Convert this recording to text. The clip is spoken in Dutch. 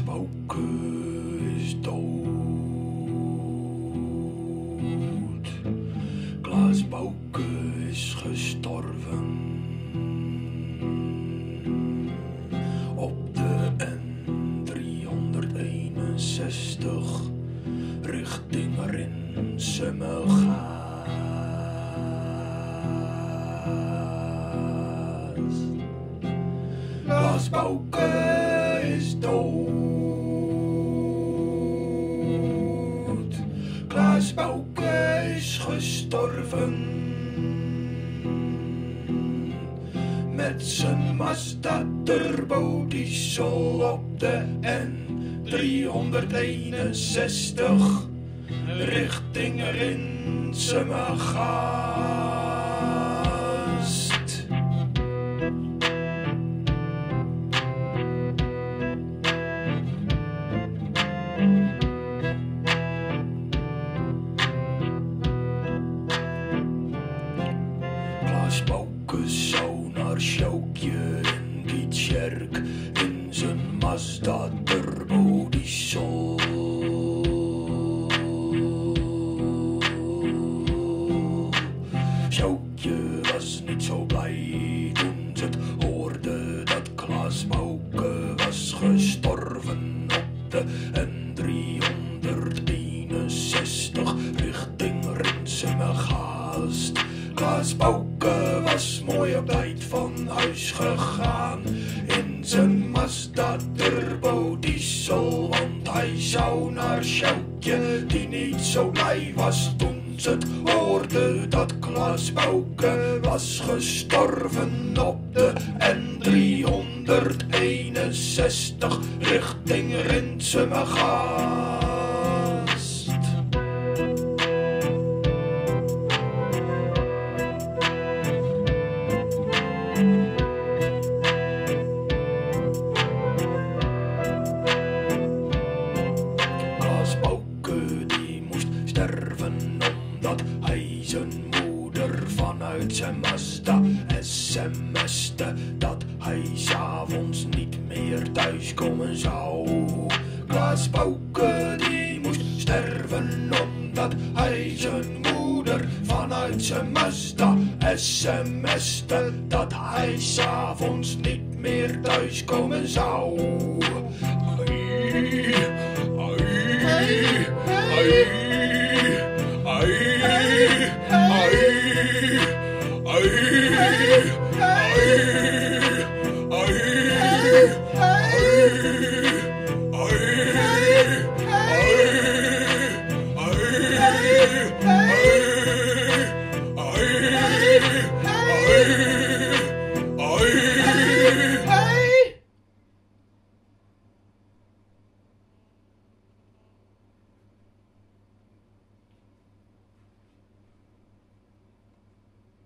Bouke is dood. Klaas is gestorven. Op de N361 richting Rinsemegaas. Klaas is dood. Bouke is gestorven. Met zijn Mazda turbo diesel op de N361 richting Rinsemegast. Zou naar Sjoukje in Gietjerk in zijn Mazda turbo diesel. Sjoukje was niet zo blij toen ze het hoorde dat Klaas Bouke was gestorven op de N361 richting Rinsemegast. Klaas Bouke huis gegaan in zijn Mazda turbo diesel, want hij zou naar Sjoukje die niet zo blij was toen ze het hoorde dat Klaas Bouke was gestorven op de N361 richting Rinsemegast. Zijn moeder vanuit zijn Mazda sms'te dat hij s'avonds niet meer thuiskomen zou. Klaas die moest sterven omdat hij zijn moeder vanuit zijn Mazda sms'te dat hij s'avonds niet meer thuiskomen zou. Ai, ai, ai.